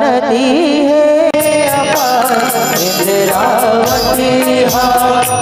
नदी है अपार इंद्रावती हाँ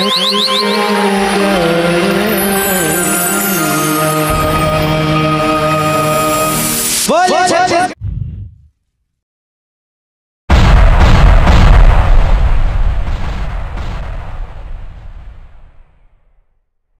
Thank you.